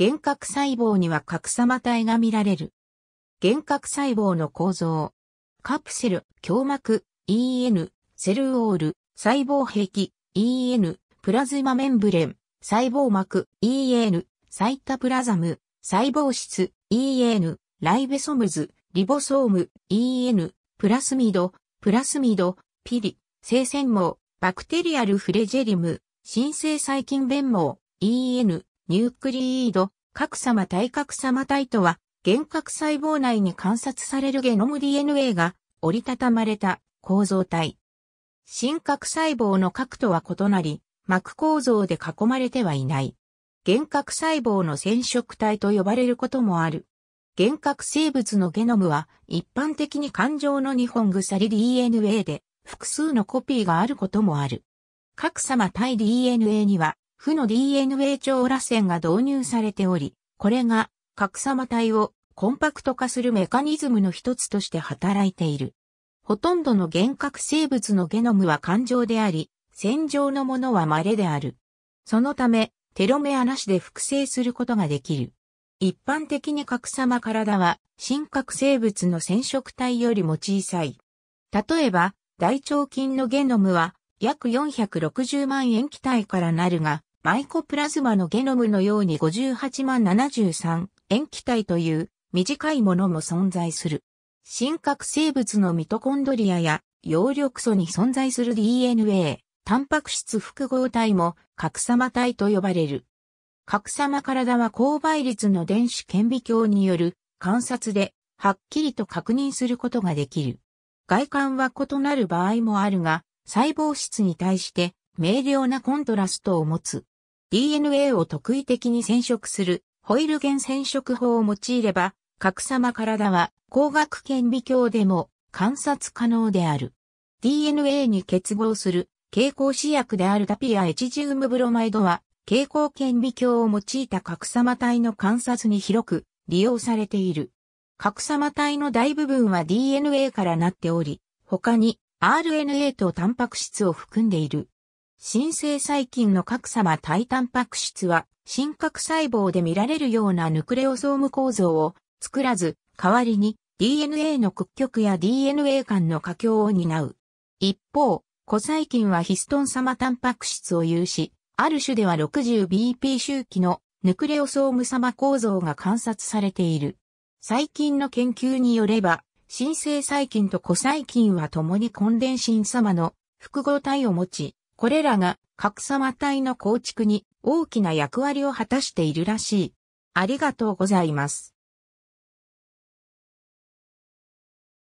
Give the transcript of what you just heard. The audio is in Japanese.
幻覚細胞には核様体が見られる。幻覚細胞の構造。カプセル、胸膜、EN、セルオール、細胞壁、EN、プラズマメンブレン、細胞膜、EN、サイタプラザム、細胞質、EN、ライベソムズ、リボソーム、EN、プラスミド、プラスミド、ピリ、生鮮毛、バクテリアルフレジェリム、新生細菌弁毛、EN、ニュークリード、核様体核様体とは、幻覚細胞内に観察されるゲノム DNA が折りたたまれた構造体。真核細胞の核とは異なり、膜構造で囲まれてはいない。幻覚細胞の染色体と呼ばれることもある。幻覚生物のゲノムは一般的に環状の日本鎖 DNA で複数のコピーがあることもある。各様対 DNA には負の DNA 超螺旋が導入されており、これが核様体をコンパクト化するメカニズムの一つとして働いている。ほとんどの幻覚生物のゲノムは環状であり、線状のものは稀である。そのため、テロメアなしで複製することができる。一般的に核様体は、真核生物の染色体よりも小さい。例えば、大腸菌のゲノムは、約460万塩基体からなるが、マイコプラズマのゲノムのように58万73塩基体という短いものも存在する。真核生物のミトコンドリアや葉緑素に存在する DNA、タンパク質複合体も核様体と呼ばれる。核様体は高倍率の電子顕微鏡による観察ではっきりと確認することができる。外観は異なる場合もあるが、細胞質に対して明瞭なコントラストを持つ。DNA を特異的に染色するホイルゲン染色法を用いれば、核様体は光学顕微鏡でも観察可能である。DNA に結合する蛍光試薬であるタピアエチジウムブロマイドは蛍光顕微鏡を用いた核様体の観察に広く利用されている。核様体の大部分は DNA からなっており、他に RNA とタンパク質を含んでいる。新生細菌の核様体タンパク質は、真核細胞で見られるようなヌクレオソーム構造を作らず、代わりに DNA の屈曲や DNA 間の過境を担う。一方、古細菌はヒストン様タンパク質を有し、ある種では 60BP 周期のヌクレオソーム様構造が観察されている。細菌の研究によれば、新生細菌と古細菌は共にコンデンシン様の複合体を持ち、これらが格様体の構築に大きな役割を果たしているらしい。ありがとうございます。